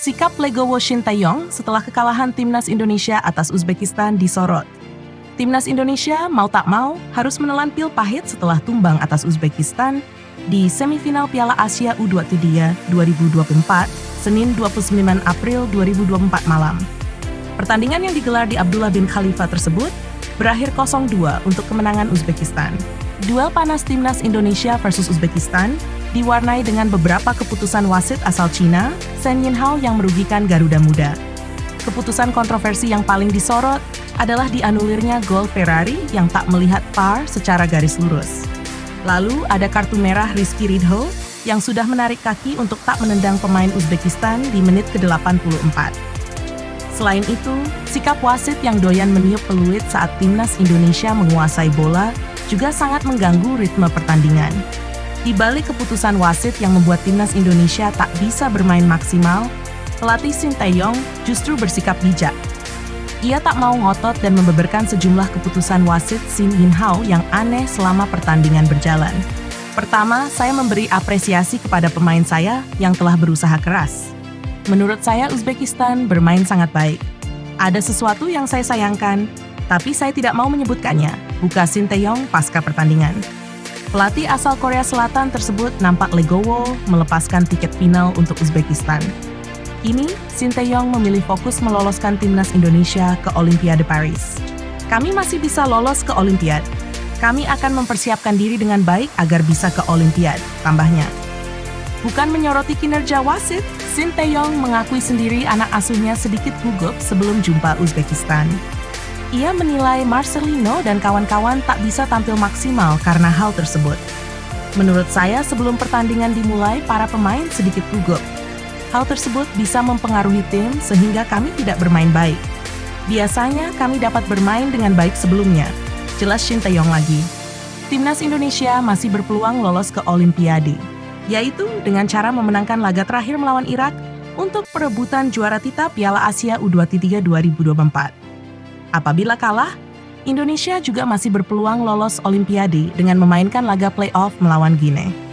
Sikap Legowo Shin Taeyong setelah kekalahan timnas Indonesia atas Uzbekistan disorot. Timnas Indonesia mau tak mau harus menelan pil pahit setelah tumbang atas Uzbekistan di semifinal Piala Asia U23 2024 Senin 29 April 2024 malam. Pertandingan yang digelar di Abdullah bin Khalifa tersebut berakhir 0-2 untuk kemenangan Uzbekistan. Duel panas timnas Indonesia versus Uzbekistan diwarnai dengan beberapa keputusan wasit asal Cina, Sen Yinhao yang merugikan Garuda Muda. Keputusan kontroversi yang paling disorot adalah dianulirnya gol Ferrari yang tak melihat VAR secara garis lurus. Lalu ada kartu merah Rizky Ridho yang sudah menarik kaki untuk tak menendang pemain Uzbekistan di menit ke-84. Selain itu, sikap wasit yang doyan meniup peluit saat timnas Indonesia menguasai bola juga sangat mengganggu ritme pertandingan. Di balik keputusan wasit yang membuat timnas Indonesia tak bisa bermain maksimal, pelatih Sinteyong justru bersikap bijak. Ia tak mau ngotot dan membeberkan sejumlah keputusan wasit Shin Yinhao yang aneh selama pertandingan berjalan. Pertama, saya memberi apresiasi kepada pemain saya yang telah berusaha keras. Menurut saya Uzbekistan bermain sangat baik. Ada sesuatu yang saya sayangkan, tapi saya tidak mau menyebutkannya, buka Sinteyong pasca pertandingan. Pelatih asal Korea Selatan tersebut nampak legowo melepaskan tiket final untuk Uzbekistan. Kini, Sinteyong memilih fokus meloloskan timnas Indonesia ke Olimpiade Paris. Kami masih bisa lolos ke Olimpiade. Kami akan mempersiapkan diri dengan baik agar bisa ke Olimpiade, tambahnya. Bukan menyoroti kinerja wasit, Sinteyong mengakui sendiri anak asuhnya sedikit gugup sebelum jumpa Uzbekistan. Ia menilai Marcelino dan kawan-kawan tak bisa tampil maksimal karena hal tersebut. Menurut saya, sebelum pertandingan dimulai, para pemain sedikit gugup. Hal tersebut bisa mempengaruhi tim sehingga kami tidak bermain baik. Biasanya kami dapat bermain dengan baik sebelumnya. Jelas Shin Taeyong lagi. Timnas Indonesia masih berpeluang lolos ke Olimpiade, yaitu dengan cara memenangkan laga terakhir melawan Irak untuk perebutan juara tita Piala Asia U23 2024. Apabila kalah, Indonesia juga masih berpeluang lolos Olimpiade dengan memainkan laga playoff melawan Guinea.